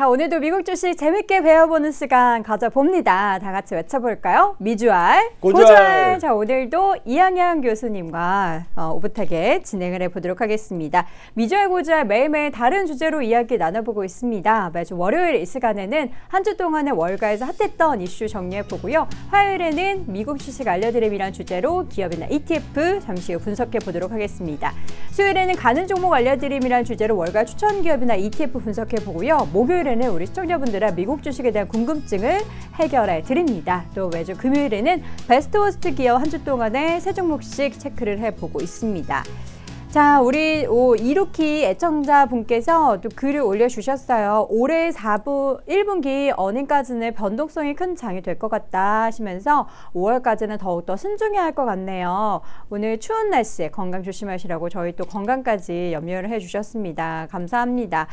자, 오늘도 미국 주식 재밌게 배워보는 시간 가져봅니다. 다 같이 외쳐볼까요? 미주알, 고주알. 자, 오늘도 이양양 교수님과 어, 오붓하게 진행을 해보도록 하겠습니다. 미주알, 고주알 매일매일 다른 주제로 이야기 나눠보고 있습니다. 매주 월요일 이 시간에는 한 주 동안의 월가에서 핫했던 이슈 정리해보고요. 화요일에는 미국 주식 알려드림이란 주제로 기업이나 ETF 잠시 후 분석해보도록 하겠습니다. 수요일에는 가는 종목 알려드림이란 주제로 월가 추천 기업이나 ETF 분석해보고요. 목요일 토요일에는 우리 시청자분들의 미국 주식에 대한 궁금증을 해결해 드립니다. 또 매주 금요일에는 best worst 기업 한 주 동안의 세 종목씩 체크를 해보고 있습니다. 자, 우리 오, 이루키 애청자분께서 또 글을 올려주셨어요. 올해 4부, 1분기 earning까지는 변동성이 큰 장이 될 것 같다 하시면서 5월까지는 더욱더 신중해야 할 것 같네요. 오늘 추운 날씨에 건강 조심하시라고 저희 또 건강까지 염려를 해주셨습니다. 감사합니다.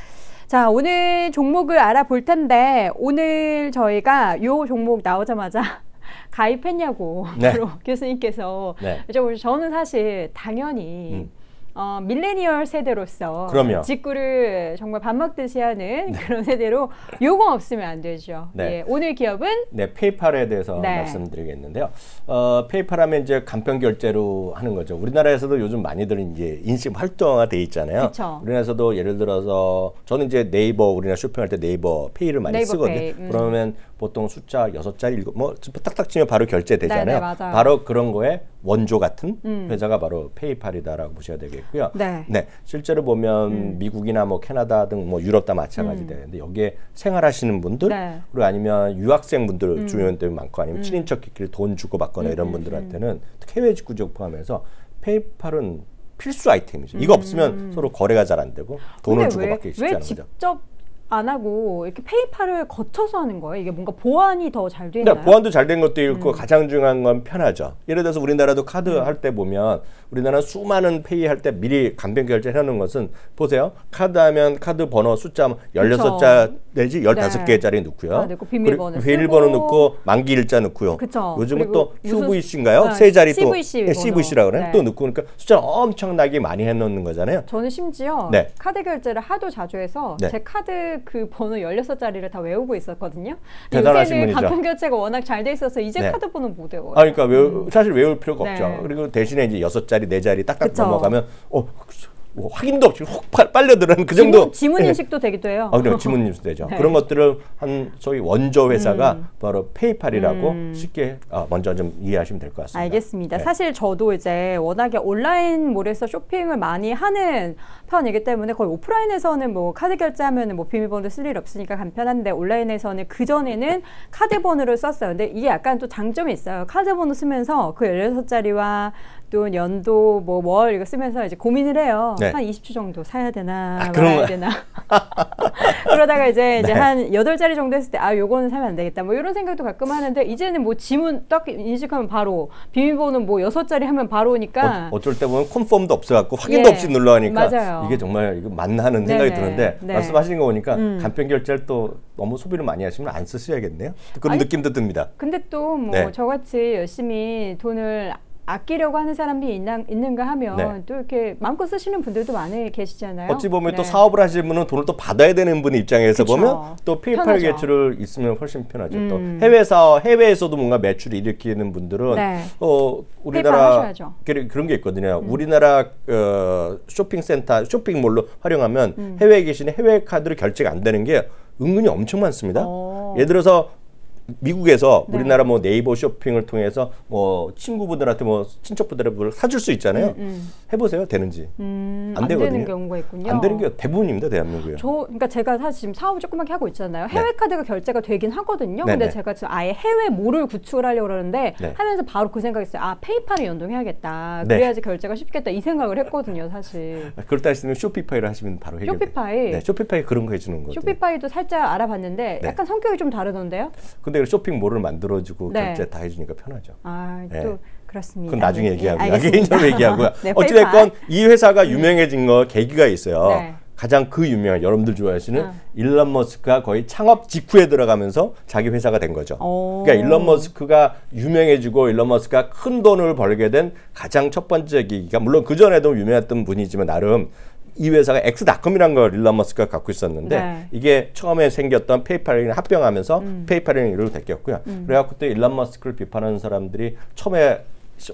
자, 오늘 종목을 알아볼 텐데 오늘 저희가 요 종목 나오자마자 가입했냐고 네. 교수님께서 네. 저는 사실 당연히 음. 어, 밀레니얼 세대로서 그럼요. 직구를 정말 밥 먹듯이 하는 네. 그런 세대로 요거 없으면 안 되죠. 네. 예, 오늘 기업은 네 페이팔에 대해서 네. 말씀드리겠는데요. 어, 페이팔 하면 이제 간편 결제로 하는 거죠. 우리나라에서도 요즘 많이들 이제 인식 활성화돼 있잖아요. 그쵸. 우리나라에서도 예를 들어서 저는 이제 네이버 우리나라 쇼핑할 때 네이버 페이를 많이 네이버 쓰거든요. 페이. 음. 그러면 보통 숫자 여섯 자리 일곱 뭐 딱딱 치면 바로 결제되잖아요. 네, 네, 바로 그런 거에 원조 같은 음. 회사가 바로 페이팔이다라고 보셔야 되겠고 요. 네. 네. 실제로 보면 음. 미국이나 뭐 캐나다 등 뭐 유럽 다 마찬가지 음. 되는데 여기에 생활하시는 분들 네. 그리고 아니면 유학생분들 음. 주재원들 많고 아니면 음. 친인척 끼리 돈 주고 받거나 이런 음, 분들한테는 특히 해외 직구 지역 포함해서 페이팔은 필수 아이템이죠. 이거 없으면 서로 거래가 잘 안 되고 돈을 주고 받기 쉽지 않은 거죠. 직접 안 하고 이렇게 페이팔을 거쳐서 하는 거예요? 이게 뭔가 보안이 더 잘 되나요? 네, 보안도 잘 된 것도 있고 음. 가장 중요한 건 편하죠. 예를 들어서 우리나라도 카드 음. 할때 보면 우리나라 수많은 페이 할 때 미리 간편 결제해 놓은 것은 보세요. 카드 하면 카드 번호 숫자 16자 내지 15개짜리 네. 넣고요. 아, 비밀번호 비밀번호 넣고 만기 일자 넣고요. 그쵸. 요즘은 또 QVC인가요? 아, 세 자리 CVC 또 CVC라고 그래. 네. 또 넣고 그러니까 숫자 엄청나게 많이 해 놓는 거잖아요. 저는 심지어 네. 카드 결제를 하도 자주 해서 네. 제 카드 그 번호 16자리를 다 외우고 있었거든요. 대단하신 분이죠. 간편 결제가 워낙 잘 돼 있어서 이제 네. 카드 번호 못 외워요. 아, 그러니까 외우, 음. 사실 외울 필요가 네. 없죠. 그리고 대신에 이제 여섯 자리, 네 자리 딱딱 그쵸. 넘어가면 어 뭐 확인도 없이 훅 빨려 들어가는 그 정도 지문, 예. 인식도 되기도 해요. 아, 그래 지문 인식도 되죠. 네. 그런 것들을 한 저희 원조 회사가 음. 바로 페이팔이라고 음. 쉽게 아, 먼저 좀 이해하시면 될 것 같습니다. 알겠습니다. 네. 사실 저도 이제 워낙에 온라인몰에서 쇼핑을 많이 하는 편이기 때문에 거의 오프라인에서는 뭐 카드 결제하면 뭐 비밀번호 쓸 일 없으니까 간편한데 온라인에서는 그 전에는 카드 번호를 썼어요. 근데 이게 약간 또 장점이 있어요. 카드 번호 쓰면서 그 16자리와 또 연도 뭐 월 이거 쓰면서 이제 고민을 해요. 네. 한 20주 정도 사야 되나 아, 말아야 되나. 그러다가 이제 이제 네. 한 여덟 자리 정도 했을 때 아 요거는 사면 안 되겠다. 뭐 이런 생각도 가끔 하는데 이제는 뭐 지문 딱 인식하면 바로 비밀번호 뭐 여섯 자리 하면 바로 오니까 어, 쩔때 보면 컨펌도 없어 갖고 확인도 예. 없이 눌러 하니까 맞아요. 이게 정말 이거 맞나 하는 생각이 네네. 드는데 네. 말씀하시는 거 보니까 음. 간편 결제를 또 너무 소비를 많이 하시면 안 쓰셔야겠네요. 그런 아니, 느낌도 듭니다. 근데 또뭐 네. 저같이 열심히 돈을 아끼려고 하는 사람이 있나, 있는가 하면 네. 또 이렇게 마음껏 쓰시는 분들도 많이 계시잖아요. 어찌 보면 네. 또 사업을 하시는 분은 돈을 또 받아야 되는 분의 입장에서 그쵸. 보면 또 페이팔 계출을 있으면 훨씬 편하죠. 음. 또 해외사 해외에서도 뭔가 매출을 일으키는 분들은 네. 어 우리나라 그런 게 있거든요. 음. 우리나라 어, 쇼핑센터 쇼핑몰로 활용하면 음. 해외에 계시는 해외 카드로 결제가 안 되는 게 은근히 엄청 많습니다. 오. 예를 들어서 미국에서 네. 우리나라 뭐 네이버 쇼핑을 통해서 뭐 친구분들한테 뭐 친척분들한테 사줄 수 있잖아요. 음, 음. 해보세요. 되는지. 음, 안, 안 되거든요. 되는 경우가 있군요. 안 되는 게 대부분입니다. 대한민국에. 저 그러니까 제가 사실 지금 사업을 조그맣게 하고 있잖아요. 해외 네. 카드가 결제가 되긴 하거든요. 네 근데 네. 제가 지금 아예 해외 모를 구축을 하려고 그러는데 네. 하면서 바로 그 생각했어요. 아 페이팔을 연동해야겠다. 네. 그래야지 결제가 쉽겠다. 이 생각을 했거든요. 사실. 아, 그렇다 하시면 쇼피파이를 하시면 바로 해결. 쇼피파이. 네, 쇼피파이 그런 거 해주는 거죠. 쇼피파이도 살짝 알아봤는데 약간 성격이 좀 다르던데요. 근데 근데 쇼핑몰을 만들어주고 네. 결제 다 해주니까 편하죠. 아, 네. 또 그렇습니다. 그건 나중에 네, 얘기하고요. 개인적으로 얘기하고요. 네, 어찌됐건 이 회사가 음. 유명해진 거 계기가 있어요. 네. 가장 그 유명한 여러분들 좋아하시는 어. 일론 머스크가 거의 창업 직후에 들어가면서 자기 회사가 된 거죠. 오. 그러니까 일론 머스크가 유명해지고 일론 머스크가 큰 돈을 벌게 된 가장 첫 번째 계기가 물론 그 전에도 유명했던 분이지만 나름 이 회사가 엑스닷컴이라는 걸 일론 머스크가 갖고 있었는데 네. 이게 처음에 생겼던 페이팔이랑 합병하면서 음. 페이팔이라는 이름으로 됐겠고요. 음. 그래갖고 또 일론 머스크를 비판하는 사람들이 처음에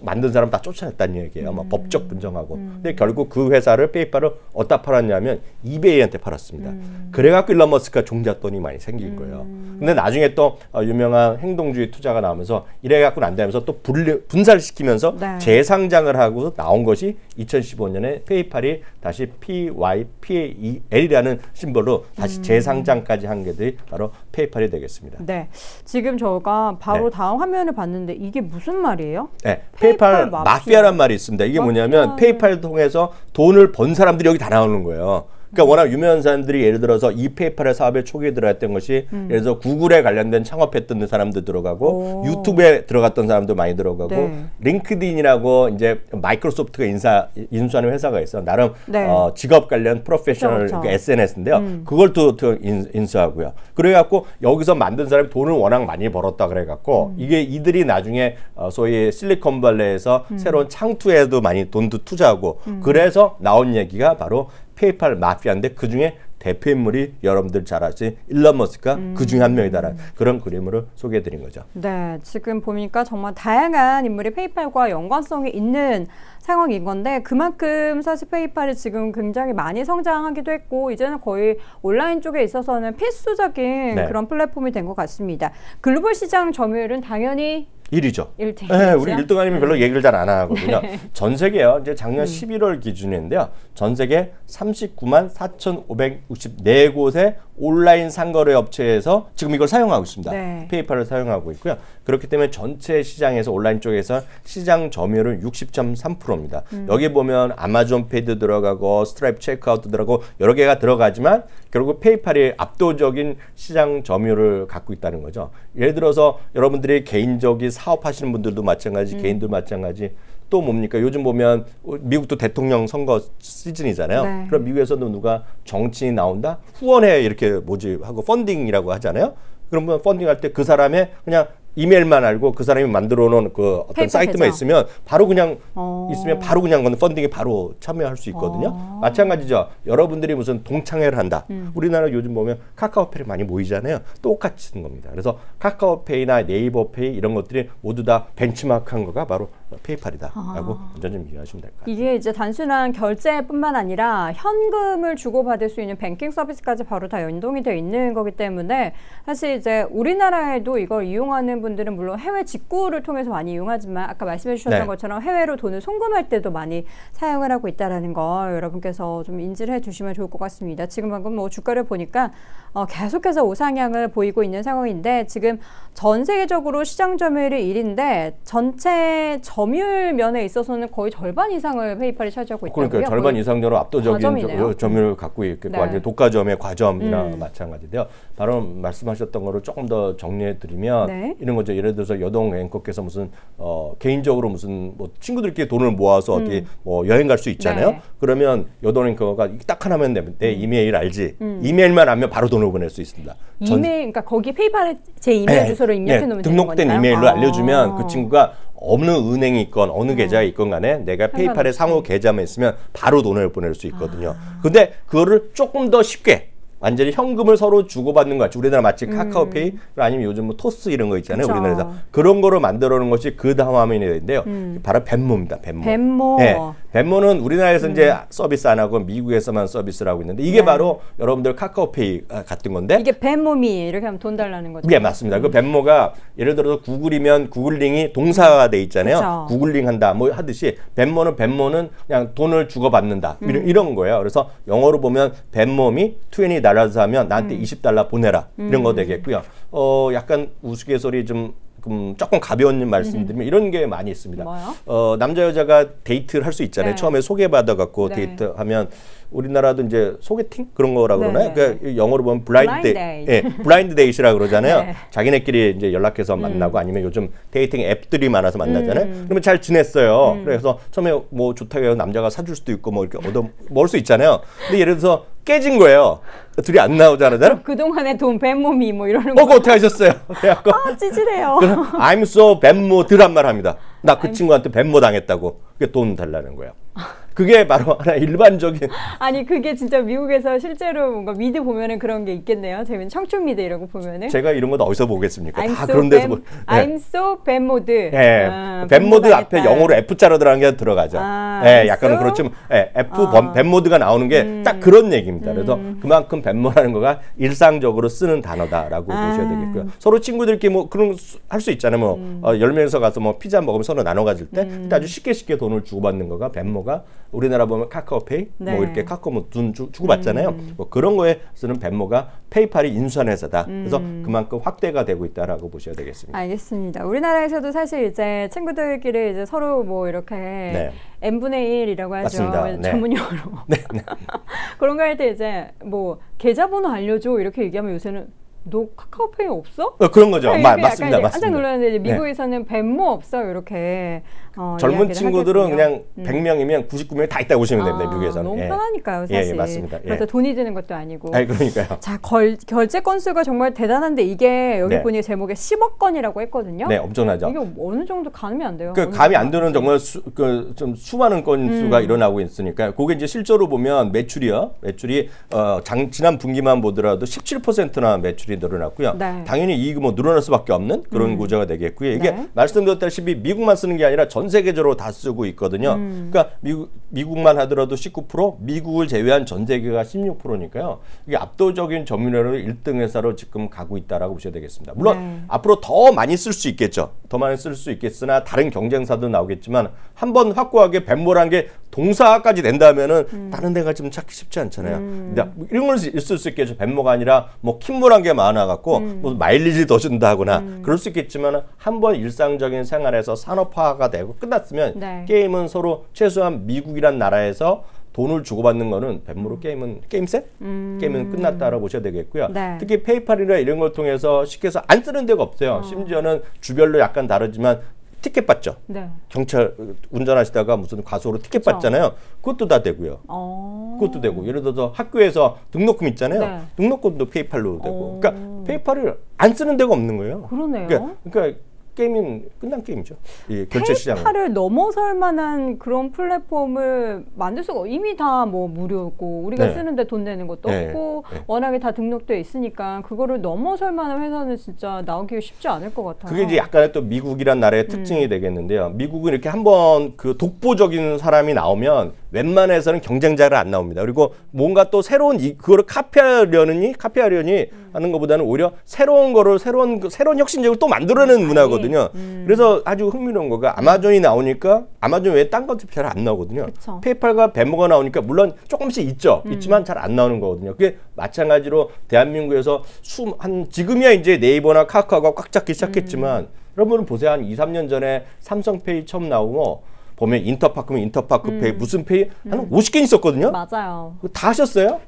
만든 사람 다 쫓아냈다는 얘기예요. 음. 막 법적 분쟁하고. 음. 근데 결국 그 회사를 페이팔을 어디다 팔았냐면 이베이한테 팔았습니다. 음. 그래갖고 일론 머스크가 종잣돈이 많이 생긴 거예요. 음. 근데 나중에 또 어, 유명한 행동주의 투자가 나오면서 이래갖고는 안 되면서 또 분리, 분사시키면서 네. 재상장을 하고 나온 것이 2015년에 페이팔이 다시 PYPL이라는 심벌로 다시 음. 재상장까지 한 게들이 바로 페이팔이 되겠습니다. 네. 지금 저희가 바로 네. 다음 화면을 봤는데 이게 무슨 말이에요? 네. 페이팔, 페이팔 마피아. 란 말이 있습니다. 이게. 뭐냐면 페이팔 통해서 돈을 번 사람들이 여기 다 나오는 거예요. 그러니까 워낙 유명한 사람들이 예를 들어서 이 페이팔의 사업에 초기에 들어갔던 것이 음. 예를 들어서 구글에 관련된 창업했던 사람도 들어가고 오. 유튜브에 들어갔던 사람도 많이 들어가고 네. 링크드인이라고 이제 마이크로소프트가 인사 인수하는 회사가 있어 나름 네. 어, 직업 관련 프로페셔널 그렇죠. SNS인데요. 음. 그걸 또, 또 인, 수하고요 그래갖고 여기서 만든 사람이 돈을 워낙 많이 벌었다 그래갖고 음. 이게 이들이 나중에 어, 소위 실리콘밸리에서 음. 새로운 창투에도 많이 돈도 투자하고 음. 그래서 나온 얘기가 바로 페이팔 마피아인데 그 중에 대표 인물이 여러분들 잘 아시는 일론 머스크가 음. 그 중에 한 명이다라는 그런 그림으로 소개해드린 거죠. 네, 지금 보니까 정말 다양한 인물이 페이팔과 연관성이 있는 상황인 건데 그만큼 사실 페이팔이 지금 굉장히 많이 성장하기도 했고 이제는 거의 온라인 쪽에 있어서는 필수적인 네. 그런 플랫폼이 된 것 같습니다. 글로벌 시장 점유율은 당연히 1위죠. 1등. 네, 우리 1등 아니면 별로 얘기를 잘 안 하거든요. 네. 전 세계요. 이제 작년 음. 11월 기준인데요. 전 세계 39만 4,564곳의 온라인 상거래 업체에서 지금 이걸 사용하고 있습니다. 네. 페이팔을 사용하고 있고요. 그렇기 때문에 전체 시장에서 온라인 쪽에서 시장 점유율은 60.3%입니다. 음. 여기 보면 아마존 페이도 들어가고 스트라이프 체크아웃도 들어가고 여러 개가 들어가지만 결국 페이팔이 압도적인 시장 점유율을 갖고 있다는 거죠. 예를 들어서 여러분들이 개인적인 사업하시는 분들도 마찬가지, 음. 개인들 마찬가지. 또 뭡니까? 요즘 보면 미국도 대통령 선거 시즌이잖아요. 네. 그럼 미국에서도 누가 정치인 나온다? 후원회 이렇게 모집하고 펀딩이라고 하잖아요. 그러면 펀딩할 때 그 사람의 그냥 이메일만 알고 그 사람이 만들어 놓은 그 어떤 사이트만 있으면 바로 그냥 어. 있으면 바로 그냥 펀딩에 바로 참여할 수 있거든요. 어. 마찬가지죠. 여러분들이 무슨 동창회를 한다. 음. 우리나라 요즘 보면 카카오페이 많이 모이잖아요. 똑같은 겁니다. 그래서 카카오페이나 네이버페이 이런 것들이 모두 다 벤치마크한 거가 바로 페이팔이다라고 아. 먼저 좀 이해하시면 될 것 같아요. 이게 이제 단순한 결제뿐만 아니라 현금을 주고받을 수 있는 뱅킹 서비스까지 바로 다 연동이 되어 있는 거기 때문에 사실 이제 우리나라에도 이걸 이용하는 분들은 물론 해외 직구를 통해서 많이 이용하지만 아까 말씀해 주셨던 네. 것처럼 해외로 돈을 송금할 때도 많이 사용을 하고 있다라는 걸 여러분께서 좀 인지를 해 주시면 좋을 것 같습니다. 지금 방금 뭐 주가를 보니까 어, 계속해서 우상향을 보이고 있는 상황인데 지금 전 세계적으로 시장 점유율이 1인데 전체 점유율 면에 있어서는 거의 절반 이상을 페이팔이 차지하고 있다고요. 그러니까 절반 이상으로 압도적인 점유율을 갖고 있고 네. 완전 독과점의 과점이나 음. 마찬가지인데요. 바로 말씀하셨던 거를 조금 더 정리해 드리면 네. 이런 거죠. 예를 들어서 여동 앵커께서 무슨 어, 개인적으로 무슨 뭐 친구들끼리 돈을 모아서 음. 어디 뭐 여행 갈 수 있잖아요. 네. 그러면 여동 앵커가 딱 하나면 내 음. 이메일 알지. 음. 이메일만 하면 바로 돈을 보낼 수 있습니다. 이메일, 그러니까 거기 페이팔에 제 이메일 네, 주소를 입력해 네, 놓으면 등록된 이메일로 아. 알려주면 그 친구가 어느 은행이 있건 어느 음. 계좌에 있건 간에 내가 페이팔에 상호 계좌만 있으면 바로 돈을 보낼 수 있거든요. 아. 근데 그거를 조금 더 쉽게 완전히 현금을 서로 주고받는 것 같이 우리나라 마치 음. 카카오페이 아니면 요즘 뭐 토스 이런 거 있잖아요 그쵸. 우리나라에서 그런 거로 만들어 놓은 것이 그 다음 화면이 되는데요 음. 바로 벤모입니다 벤모 벤모 네. 벤모는 우리나라에서 음. 이제 서비스 안 하고 미국에서만 서비스를 하고 있는데 이게 네. 바로 여러분들 카카오페이 같은 건데 이게 벤모미 이렇게 하면 돈 달라는 거죠 네 맞습니다 그 음. 벤모가 예를 들어서 구글이면 구글링이 동사가 돼 있잖아요 그쵸. 구글링 한다 뭐 하듯이 벤모는 벤모는 그냥 돈을 주고 받는다 이런, 음. 이런 거예요 그래서 영어로 보면 벤모미 20 달러스 하면 나한테 음. 20달러 보내라 이런 거 음. 되겠고요. 어 약간 우스갯소리 좀 음, 조금 가벼운 말씀드리면 이런 게 많이 있습니다. 뭐요? 어, 남자 여자가 데이트를 할 수 있잖아요. 네. 처음에 소개받아 갖고 네. 데이트하면 우리나라도 이제 소개팅 그런 거라 네, 그러나요? 네. 그러니까 영어로 보면 blind date, 예, blind date라 그러잖아요. 네. 자기네끼리 이제 연락해서 음. 만나고 아니면 요즘 dating 앱들이 많아서 만나잖아요. 음. 그러면 잘 지냈어요. 음. 그래서 처음에 뭐 좋다고 해서 남자가 사줄 수도 있고 뭐 이렇게 얻어 먹을 수 있잖아요. 근데 예를 들어서 깨진 거예요. 둘이 안 나오잖아요. 그동안에 돈 뱀몸이 뭐 이러는 거. 어, 그 어떻게 하셨어요? 그래갖고. 아, 찌질해요. I'm so 뱀모 드란 말 합니다. 나 그 친구한테 뱀모 당했다고. 그게 돈 달라는 거예요. 그게 바로 하나 일반적인 아니 그게 진짜 미국에서 실제로 뭔가 미드 보면은 그런 게 있겠네요. 재밌는 청춘 미드 이런 거 보면은 제가 이런 거 어디서 보겠습니까? I'm 다 so 그런 데서 뱀, 보. 네. I'm so 뱀 모드. 예, 아, 뱀 모드 뱀 앞에. 영어로 F자로 들어간 게 들어가죠. 아, 예, 약간은 so? 그렇지만 예, F 아. 범- 뱀 모드가 나오는 게 음. 딱 그런 얘기입니다. 그래서 그만큼 뱀모라는 거가 일상적으로 쓰는 단어다라고 아. 보셔야 되겠고요. 서로 친구들끼리 뭐 그런 할 수 있잖아요. 뭐 음. 어, 열 명이서 가서 뭐 피자 먹으면 서로 나눠 가질 때 그때 아주 쉽게 쉽게 돈을 주고받는 거가 뱀모가 우리나라 보면 카카오페이 네. 음. 뭐 이렇게 카카오 뭐돈 주고받잖아요. 뭐 그런 거에 쓰는 뱀모가 페이팔이 인수한 회사다. 그래서 음. 그만큼 확대가 되고 있다라고 보셔야 되겠습니다. 알겠습니다. 우리나라에서도 사실 이제 친구들끼리 이제 서로 뭐 이렇게 네. n 분의 1이라고 하죠. 맞습니다. 네. 전문 용어로. 그런 거 할 때 이제 뭐 계좌번호 알려줘 이렇게 얘기하면 요새는 너 카카오페이 없어? 어, 그런 거죠. 이렇게 마, 맞습니다. 이제 깜짝 맞습니다. 놀랐는데 네. 미국에서는 뱀모 없어 이렇게 어, 젊은 친구들은 하겠군요. 그냥 100명이면 99명이 다 있다고 보시면 됩니다. 아, 미국에서는. 너무 예. 편하니까요, 예, 예, 사실. 맞습니다. 예. 그래서 돈이 드는 것도 아니고. 아니 그러니까요. 자, 걸, 결제 건수가 정말 대단한데 이게 여기 네. 보니 제목에 10억 건이라고 했거든요. 네, 엄청나죠. 이게 어느 정도 가늠이 안 돼요. 그 감이 안 드는 정말 수, 그, 좀 수많은 건수가 음. 일어나고 있으니까 그게 이제 실제로 보면 매출이요. 매출이 어, 장, 지난 분기만 보더라도 17%나 매출이 늘어났고요. 네. 당연히 이익이 뭐 늘어날 수밖에 없는 그런 구조가 되겠고요. 이게 네. 말씀드렸다시피 미국만 쓰는 게 아니라 전 세계적으로 다 쓰고 있거든요. 음. 그러니까 미국 미국 만 하더라도 19%, 미국을 제외한 전 세계가 16%니까요. 이게 압도적인 점유율로 1등 회사로 지금 가고 있다라고 보셔야 되겠습니다. 물론 네. 앞으로 더 많이 쓸 수 있겠죠. 더 많이 쓸 수 있겠으나 다른 경쟁사도 나오겠지만 한 번 확고하게 뱀모란 게 동사까지 된다면은 음. 다른 데가 좀 찾기 쉽지 않잖아요. 근데 이런 걸 있을 수 있겠죠. 뱀모가 아니라 뭐 킴모란 게 많아 갖고 음. 뭐 마일리지 더 준다거나 그럴 수 있겠지만 한 번 일상적인 생활에서 산업화가 되고 끝났으면 네. 게임은 서로 최소한 미국이란 나라에서 돈을 주고받는 거는 뱀모로 게임은 게임셋 게임은 끝났다라고 보셔야 되겠고요. 음. 네. 특히 페이팔이나 이런 걸 통해서 쉽게 해서 안 쓰는 데가 없어요. 심지어는 주별로 약간 다르지만 티켓 받죠. 네. 경찰 운전하시다가 무슨 과속으로 티켓 그쵸. 받잖아요. 그것도 다 되고요. 어. 그것도 되고 예를 들어서 학교에서 등록금 있잖아요. 네. 등록금도 페이팔로 되고. 오. 그러니까 페이팔을 안 쓰는 데가 없는 거예요. 그러네요. 그러니까, 그러니까 게임은 끝난 게임이죠. 이 결제 시장은. 페이팔을 넘어설 만한 그런 플랫폼을 만들 수가 없- 이미 다 뭐 무료고 우리가 네. 쓰는데 돈 내는 것도 네. 없고 네. 워낙에 다 등록돼 있으니까 그거를 넘어설 만한 회사는 진짜 나오기 쉽지 않을 것 같아요. 그게 이제 약간의 또 미국이란 나라의 음. 특징이 되겠는데요. 미국은 이렇게 한번 그 독보적인 사람이 나오면 웬만해서는 경쟁자를 안 나옵니다. 그리고 뭔가 또 새로운 이 그거를 카피하려니 카피하려니 음. 하는 것보다는 오히려 새로운 거를 새로운 그 새로운 혁신적으로 또 만들어내는 문화거든요. 음. 그래서 아주 흥미로운 거가 아마존이 나오니까 아마존 외에 딴 것도 잘 안 나오거든요. 그쵸. 페이팔과 뱀모가 나오니까 물론 조금씩 있죠. 음. 있지만 잘 안 나오는 거거든요. 그게 마찬가지로 대한민국에서 수, 한 지금이야 이제 네이버나 카카오가 꽉 잡기 시작했지만 음. 여러분은 보세요. 한 2, 3년 전에 삼성페이 처음 나오고 보면 인터파크면 인터파크 페이 무슨 페이 한 50개 있었거든요. 음. 맞아요. 다 하셨어요?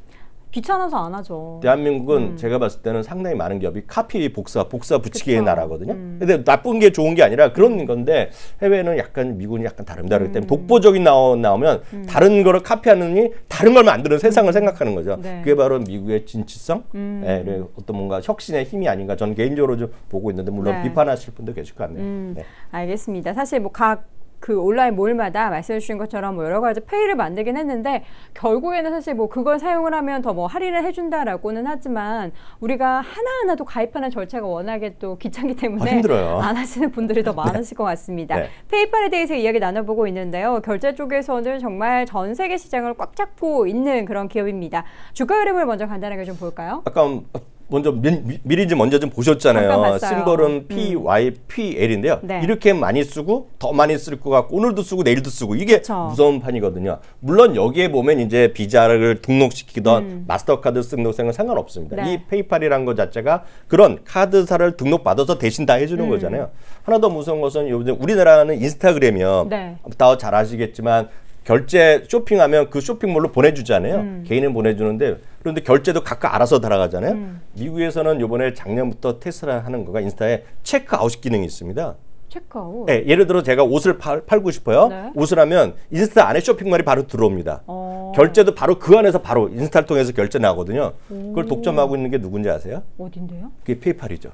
귀찮아서 안 하죠. 대한민국은 제가 봤을 때는 상당히 많은 기업이 카피 복사 복사 붙이기의 음. 그쵸. 음. 나라거든요. 근데 나쁜 게 좋은 게 아니라 그런 건데 해외는 약간 미국은 약간 다르기 음. 때문에 독보적인 나오, 나오면 다른 거를 카피하느니 다른 걸 만드는 세상을 생각하는 거죠. 네. 음. 그게 바로 미국의 진취성, 예, 그리고 어떤 뭔가 혁신의 힘이 아닌가 저는 개인적으로 좀 보고 있는데 물론 네. 비판하실 분도 계실 것 같네요. 음. 네. 알겠습니다. 사실 뭐각 그 온라인 몰마다 말씀해 주신 것처럼 뭐 여러 가지 페이를 만들긴 했는데 결국에는 사실 뭐 그걸 사용을 하면 더 뭐 할인을 해준다라고는 하지만 우리가 하나하나도 가입하는 절차가 워낙에 또 귀찮기 때문에 아. 안 하시는 분들이 더 많으실 것 같습니다. 네. 페이팔에 대해서 이야기 나눠보고 있는데요. 결제 쪽에서는 정말 전 세계 시장을 꽉 잡고 있는 그런 기업입니다. 주가 흐름을 먼저 간단하게 좀 볼까요? 아까 먼저 미, 미- 미리 좀 먼저 좀 잠깐 보셨잖아요. 봤어요. 심벌은 PYPL인데요. 네. 이렇게 많이 쓰고 더 많이 쓸 것 같고 오늘도 쓰고 내일도 쓰고 이게 그쵸. 무서운 판이거든요. 물론 여기에 보면 이제 비자를 등록시키던 음. 마스터카드 등록생은 상관없습니다. 네. 이 페이팔이란 것 자체가 그런 카드사를 등록받아서 대신 다 해주는 음. 거잖아요. 하나 더 무서운 것은 요즘 우리나라는 인스타그램이요. 네. 다잘 아시겠지만 결제 쇼핑하면 그 쇼핑몰로 보내주잖아요. 음. 개인은 보내주는데 그런데 결제도 각각 알아서 달아가잖아요. 음. 미국에서는 요번에 작년부터 테스트 하는 거가 인스타에 체크아웃 기능이 있습니다. 체크아웃. 예, 예를 들어 제가 옷을 팔, 고 싶어요. 네. 옷을 하면 인스타 안에 쇼핑몰이 바로 들어옵니다. 어. 결제도 바로 그 안에서 바로 인스타를 통해서 결제 나거든요. 그걸 독점하고 있는 게 누군지 아세요? 어딘데요? 그게 페이팔이죠.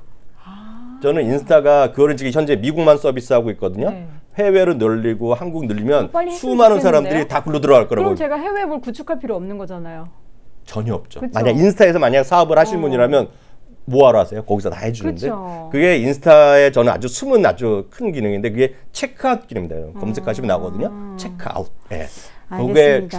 저는 인스타가 그거를 지금 현재 미국만 서비스하고 있거든요. 네. 해외로 늘리고 한국 늘리면 수많은 사람들이 다 굴러 들어갈 거라고. 그럼 제가 해외 뭘 구축할 필요 없는 거잖아요. 전혀 없죠. 그쵸? 만약 인스타에서 만약 사업을 하실 어. 분이라면 뭐하러 하세요? 거기서 다 해주는데 그쵸. 그게 인스타에 저는 아주 숨은 아주 큰 기능인데 그게 체크아웃 기능입니다. 검색하시면 아. 나오거든요. 체크아웃. 예. 그게 주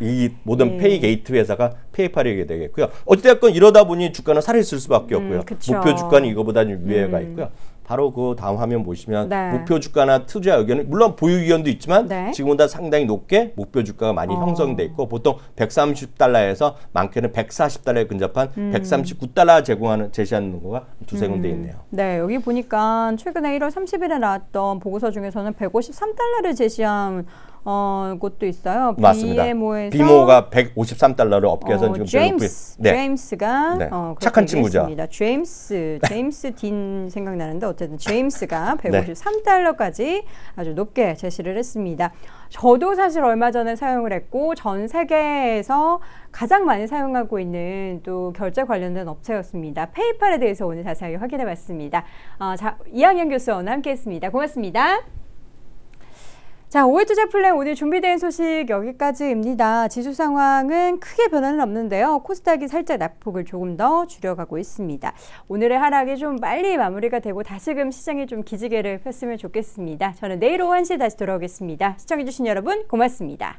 이 모든 네. pay gate 회사가 페이팔이게 되겠고요. 어찌됐건 이러다 보니 주가는 살아있을 수밖에 음, 없고요. 음, 목표 주가는 이거보다는 위에가 음. 있고요. 바로 그 다음 화면 보시면 네. 목표 주가나 투자 의견은 물론 보유 의견도 있지만 네. 지금보다 상당히 높게 목표 주가가 많이 어. 형성돼 있고 보통 130달러에서 많게는 140달러에 근접한 음. 139달러 제공하는 제시하는 거가 두세 군데 음. 있네요. 네, 여기 보니까 최근에 1월 30일에 나왔던 보고서 중에서는 153달러를 제시한 어, 곳도 있어요. 맞습니다. BMO에서 비모가 153달러를 업계에서 어, 지금 제임스, 네. 제임스가 네. 어, 착한 친구죠. 제임스, 제임스 딘 생각나는데 어쨌든 제임스가 153달러까지 아주 높게 제시를 했습니다. 저도 사실 얼마 전에 사용을 했고 전 세계에서 가장 많이 사용하고 있는 또 결제 관련된 업체였습니다. 페이팔에 대해서 오늘 자세하게 확인해 봤습니다. 어, 자, 이학연 교수와 오늘 함께 했습니다. 고맙습니다. 자, 해외 투자 플랜 오늘 준비된 소식 여기까지입니다. 지수 상황은 크게 변화는 없는데요. 코스닥이 살짝 낙폭을 조금 더 줄여가고 있습니다. 오늘의 하락이 좀 빨리 마무리가 되고 다시금 시장이 좀 기지개를 폈으면 좋겠습니다. 저는 내일 오후 1시에 다시 돌아오겠습니다. 시청해주신 여러분 고맙습니다.